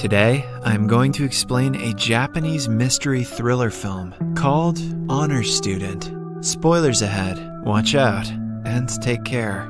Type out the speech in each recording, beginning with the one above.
Today, I'm going to explain a Japanese mystery thriller film called Honor Student. Spoilers ahead, watch out, and take care.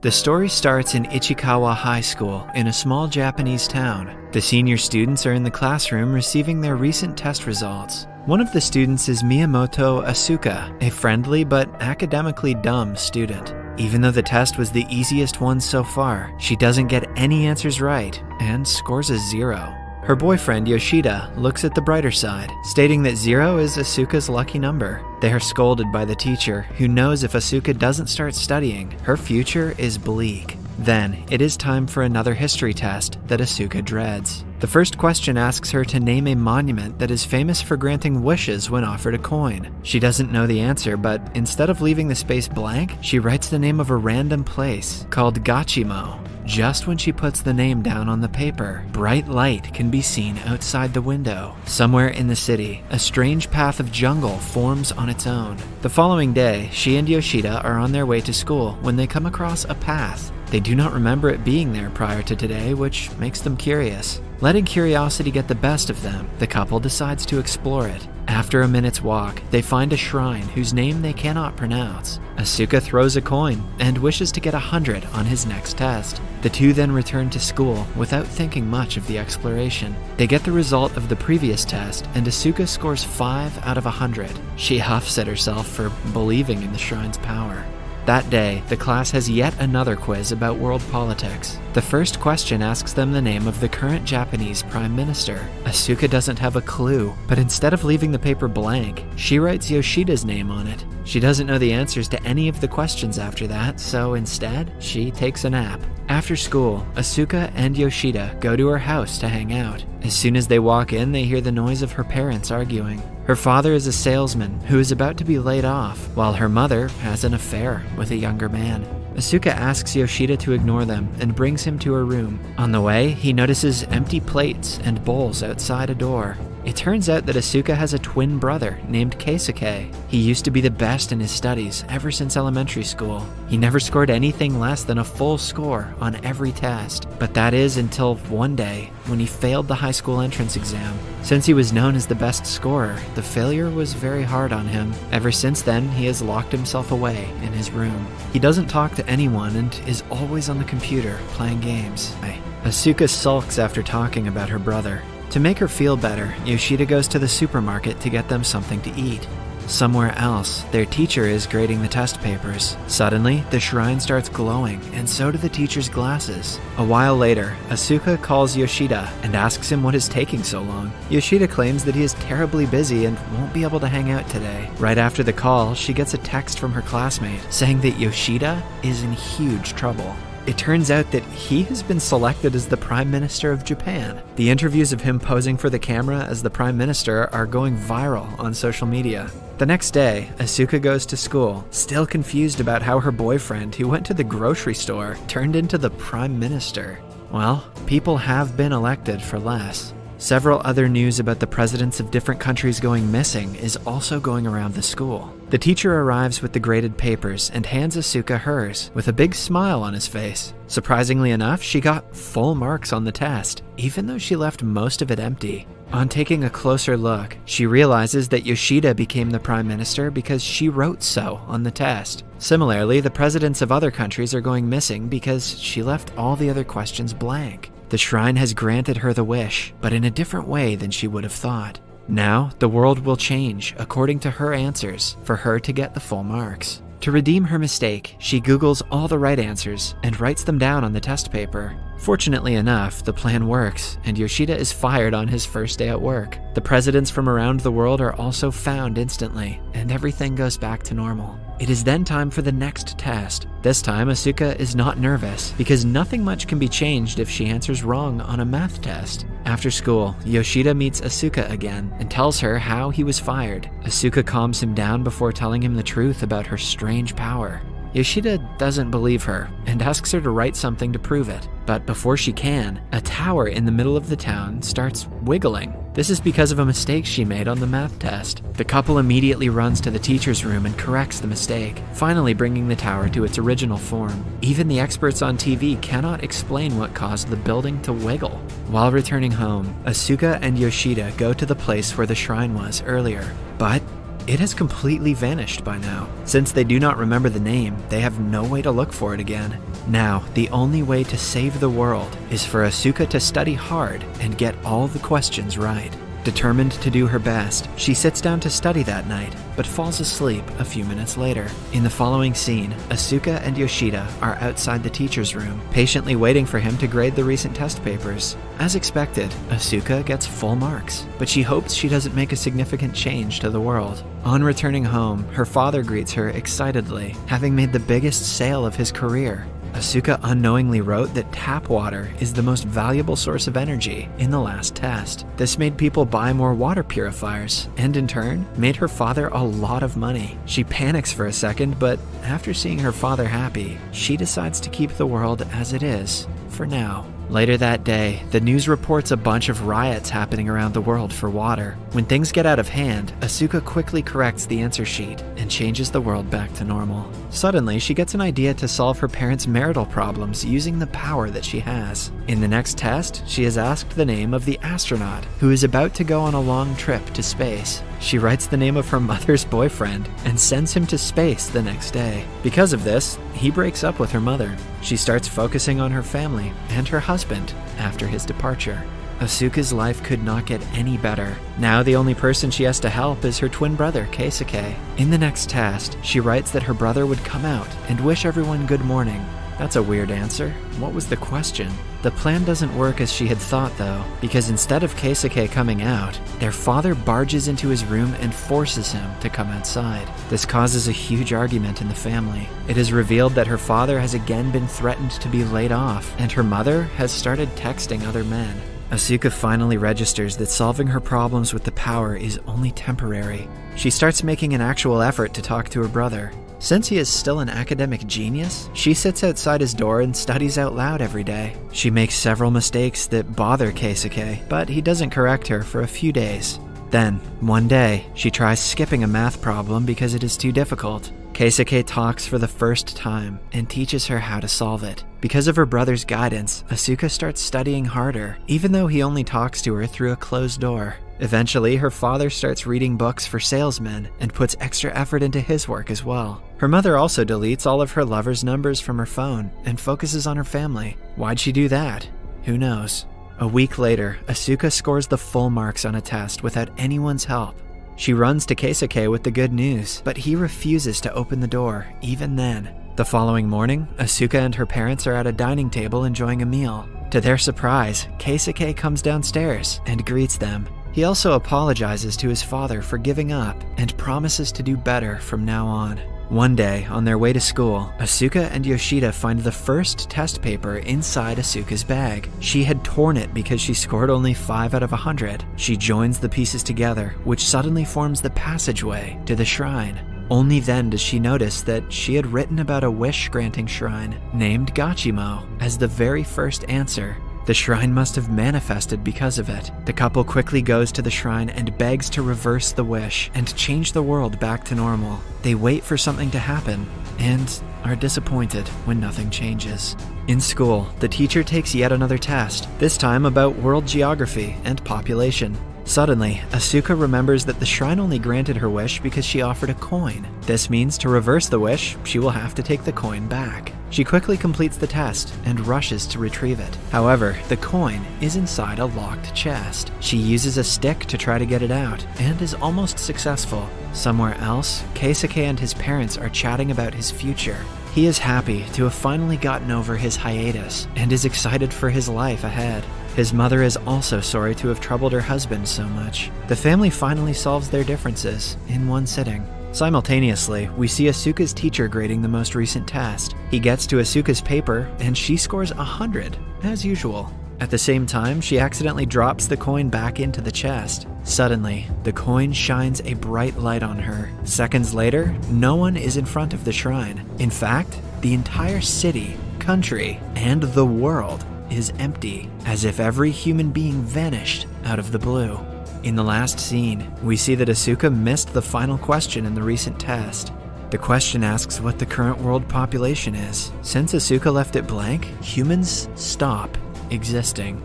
The story starts in Ichikawa High School in a small Japanese town. The senior students are in the classroom receiving their recent test results. One of the students is Miyamoto Asuka, a friendly but academically dumb student. Even though the test was the easiest one so far, she doesn't get any answers right and scores a zero. Her boyfriend, Yoshida, looks at the brighter side, stating that zero is Asuka's lucky number. They are scolded by the teacher, who knows if Asuka doesn't start studying, her future is bleak. Then, it is time for another history test that Asuka dreads. The first question asks her to name a monument that is famous for granting wishes when offered a coin. She doesn't know the answer, but instead of leaving the space blank, she writes the name of a random place called Gachimo. Just when she puts the name down on the paper, bright light can be seen outside the window. Somewhere in the city, a strange path of jungle forms on its own. The following day, she and Yoshida are on their way to school when they come across a path. They do not remember it being there prior to today, which makes them curious. Letting curiosity get the best of them, the couple decides to explore it. After a minute's walk, they find a shrine whose name they cannot pronounce. Asuka throws a coin and wishes to get a hundred on his next test. The two then return to school without thinking much of the exploration. They get the result of the previous test, and Asuka scores 5 out of a 100. She huffs at herself for believing in the shrine's power. That day, the class has yet another quiz about world politics. The first question asks them the name of the current Japanese prime minister. Asuka doesn't have a clue, but instead of leaving the paper blank, she writes Yoshida's name on it. She doesn't know the answers to any of the questions after that, so instead, she takes a nap. After school, Asuka and Yoshida go to her house to hang out. As soon as they walk in, they hear the noise of her parents arguing. Her father is a salesman who is about to be laid off, while her mother has an affair with a younger man. Asuka asks Yoshida to ignore them and brings him to her room. On the way, he notices empty plates and bowls outside a door. It turns out that Asuka has a twin brother named Keisuke. He used to be the best in his studies ever since elementary school. He never scored anything less than a full score on every test, but that is until one day when he failed the high school entrance exam. Since he was known as the best scorer, the failure was very hard on him. Ever since then, he has locked himself away in his room. He doesn't talk to anyone and is always on the computer playing games. Asuka sulks after talking about her brother. To make her feel better, Yoshida goes to the supermarket to get them something to eat. Somewhere else, their teacher is grading the test papers. Suddenly, the shrine starts glowing, and so do the teacher's glasses. A while later, Asuka calls Yoshida and asks him what is taking so long. Yoshida claims that he is terribly busy and won't be able to hang out today. Right after the call, she gets a text from her classmate saying that Yoshida is in huge trouble. It turns out that he has been selected as the Prime Minister of Japan. The interviews of him posing for the camera as the Prime Minister are going viral on social media. The next day, Asuka goes to school, still confused about how her boyfriend, who went to the grocery store, turned into the Prime Minister. Well, people have been elected for less. Several other news about the presidents of different countries going missing is also going around the school. The teacher arrives with the graded papers and hands Asuka hers with a big smile on his face. Surprisingly enough, she got full marks on the test, even though she left most of it empty. On taking a closer look, she realizes that Yoshida became the prime minister because she wrote so on the test. Similarly, the presidents of other countries are going missing because she left all the other questions blank. The shrine has granted her the wish, but in a different way than she would have thought. Now, the world will change according to her answers for her to get the full marks. To redeem her mistake, she Googles all the right answers and writes them down on the test paper. Fortunately enough, the plan works, and Yoshida is fired on his first day at work. The presidents from around the world are also found instantly, and everything goes back to normal. It is then time for the next test. This time, Asuka is not nervous because nothing much can be changed if she answers wrong on a math test. After school, Yoshida meets Asuka again and tells her how he was fired. Asuka calms him down before telling him the truth about her strange power. Yoshida doesn't believe her and asks her to write something to prove it. But before she can, a tower in the middle of the town starts wiggling. This is because of a mistake she made on the math test. The couple immediately runs to the teacher's room and corrects the mistake, finally bringing the tower to its original form. Even the experts on TV cannot explain what caused the building to wiggle. While returning home, Asuka and Yoshida go to the place where the shrine was earlier. But it has completely vanished by now. Since they do not remember the name, they have no way to look for it again. Now, the only way to save the world is for Asuka to study hard and get all the questions right. Determined to do her best, she sits down to study that night, but falls asleep a few minutes later. In the following scene, Asuka and Yoshida are outside the teacher's room, patiently waiting for him to grade the recent test papers. As expected, Asuka gets full marks, but she hopes she doesn't make a significant change to the world. On returning home, her father greets her excitedly, having made the biggest sale of his career. Asuka unknowingly wrote that tap water is the most valuable source of energy in the last test. This made people buy more water purifiers, and in turn, made her father a lot of money. She panics for a second, but after seeing her father happy, she decides to keep the world as it is, for now. Later that day, the news reports a bunch of riots happening around the world for water. When things get out of hand, Asuka quickly corrects the answer sheet and changes the world back to normal. Suddenly, she gets an idea to solve her parents' marital problems using the power that she has. In the next test, she is asked the name of the astronaut who is about to go on a long trip to space. She writes the name of her mother's boyfriend and sends him to space the next day. Because of this, he breaks up with her mother. She starts focusing on her family and her husband after his departure. Asuka's life could not get any better. Now the only person she has to help is her twin brother, Keisuke. In the next test, she writes that her brother would come out and wish everyone good morning. That's a weird answer. What was the question? The plan doesn't work as she had thought, though, because instead of Keisuke coming out, their father barges into his room and forces him to come outside. This causes a huge argument in the family. It is revealed that her father has again been threatened to be laid off, and her mother has started texting other men. Asuka finally registers that solving her problems with the power is only temporary. She starts making an actual effort to talk to her brother. Since he is still an academic genius, she sits outside his door and studies out loud every day. She makes several mistakes that bother Keisuke, but he doesn't correct her for a few days. Then, one day, she tries skipping a math problem because it is too difficult. Keisuke talks for the first time and teaches her how to solve it. Because of her brother's guidance, Asuka starts studying harder, even though he only talks to her through a closed door. Eventually, her father starts reading books for salesmen and puts extra effort into his work as well. Her mother also deletes all of her lover's numbers from her phone and focuses on her family. Why'd she do that? Who knows? A week later, Asuka scores the full marks on a test without anyone's help. She runs to Keisuke with the good news, but he refuses to open the door, even then. The following morning, Asuka and her parents are at a dining table enjoying a meal. To their surprise, Keisuke comes downstairs and greets them. He also apologizes to his father for giving up and promises to do better from now on. One day, on their way to school, Asuka and Yoshida find the first test paper inside Asuka's bag. She had torn it because she scored only 5 out of 100. She joins the pieces together, which suddenly forms the passageway to the shrine. Only then does she notice that she had written about a wish granting shrine named Gachimo as the very first answer the shrine must have manifested because of it. The couple quickly goes to the shrine and begs to reverse the wish and change the world back to normal. They wait for something to happen and are disappointed when nothing changes. In school, the teacher takes yet another test, this time about world geography and population. Suddenly, Asuka remembers that the shrine only granted her wish because she offered a coin. This means to reverse the wish, she will have to take the coin back. She quickly completes the test and rushes to retrieve it. However, the coin is inside a locked chest. She uses a stick to try to get it out and is almost successful. Somewhere else, Keisuke and his parents are chatting about his future. He is happy to have finally gotten over his hiatus and is excited for his life ahead. His mother is also sorry to have troubled her husband so much. The family finally solves their differences in one sitting. Simultaneously, we see Asuka's teacher grading the most recent test. He gets to Asuka's paper, and she scores 100, as usual. At the same time, she accidentally drops the coin back into the chest. Suddenly, the coin shines a bright light on her. Seconds later, no one is in front of the shrine. In fact, the entire city, country, and the world is empty, as if every human being vanished out of the blue. In the last scene, we see that Asuka missed the final question in the recent test. The question asks what the current world population is. Since Asuka left it blank, humans stop existing.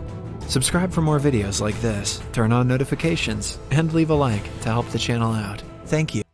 Subscribe for more videos like this, turn on notifications, and leave a like to help the channel out. Thank you.